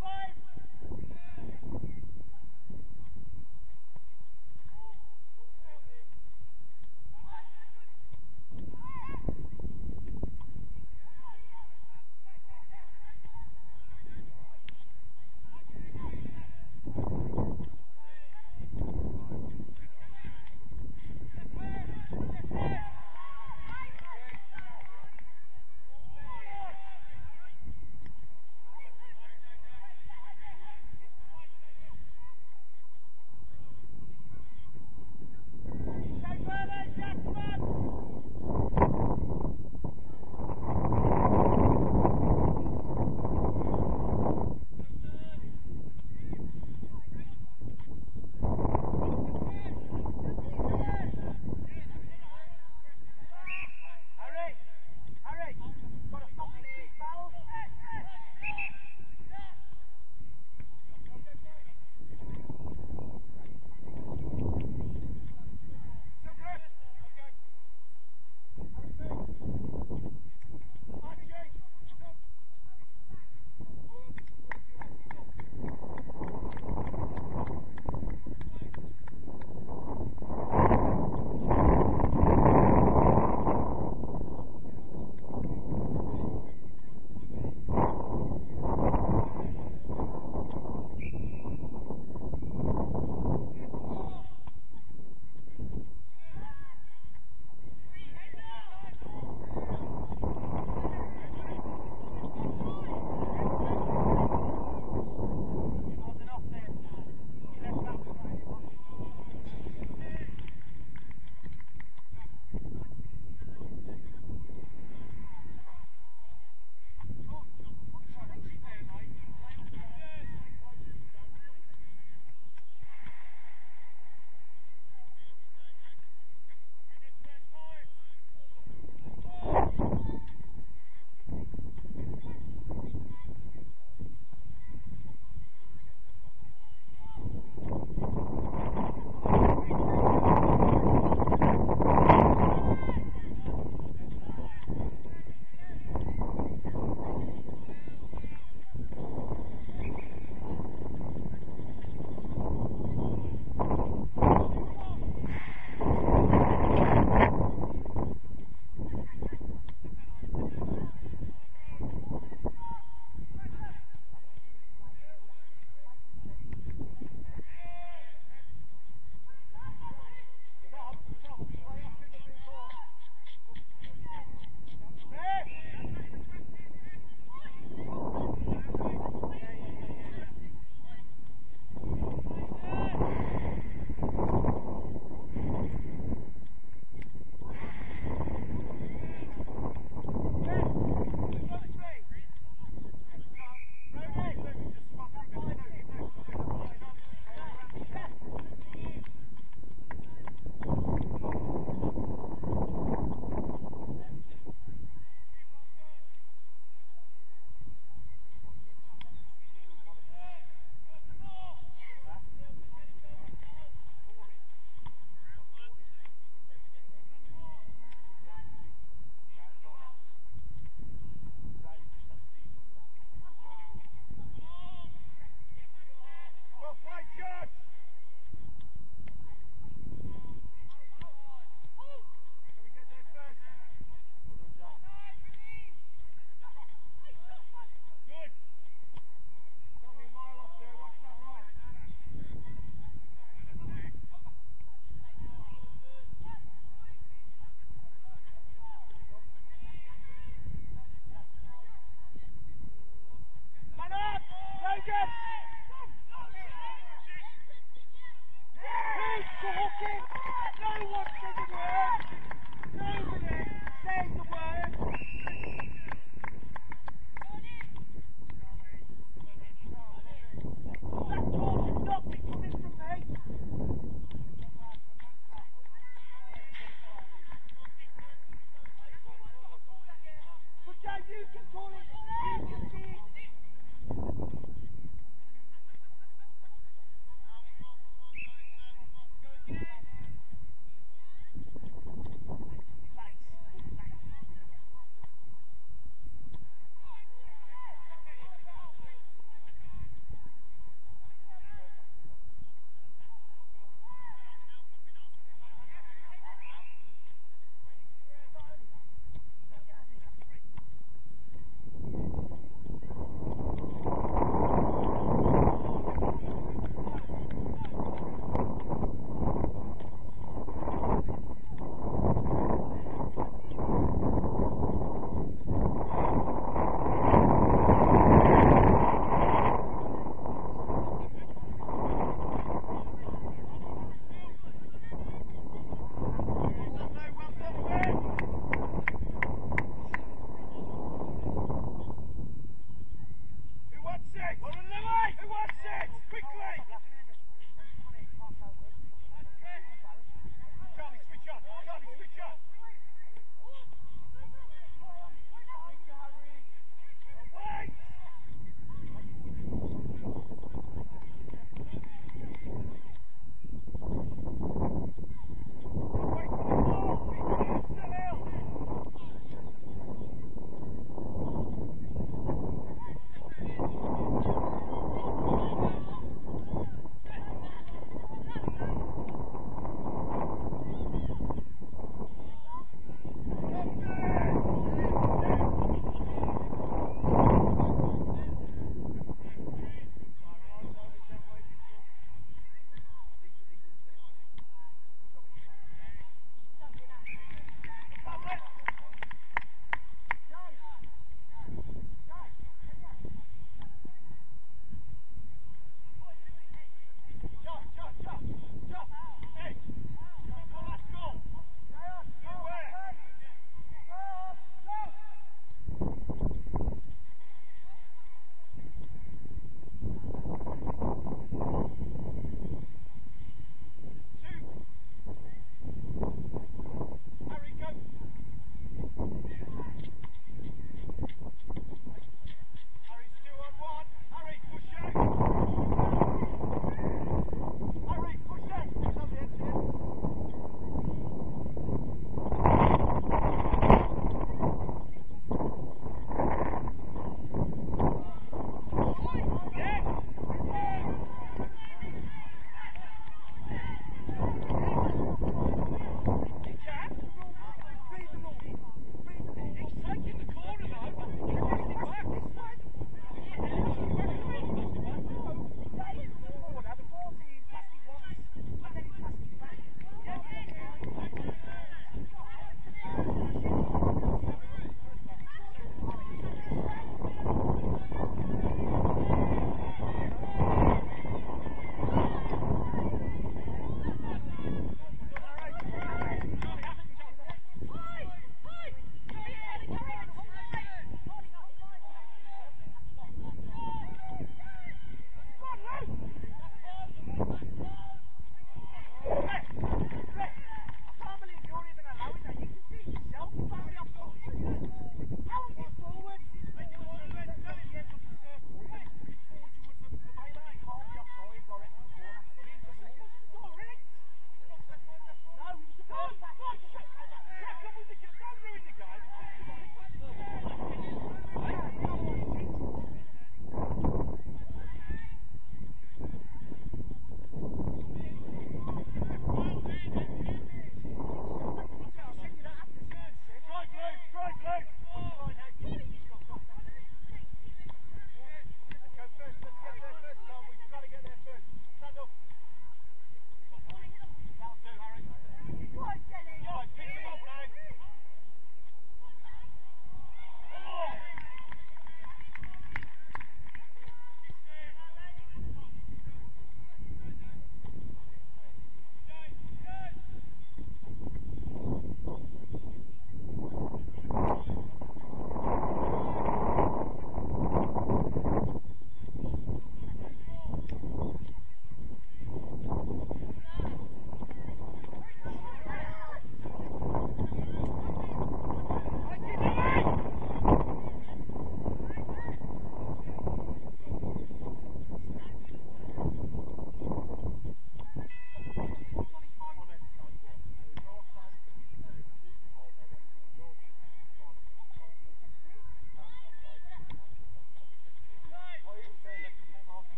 five.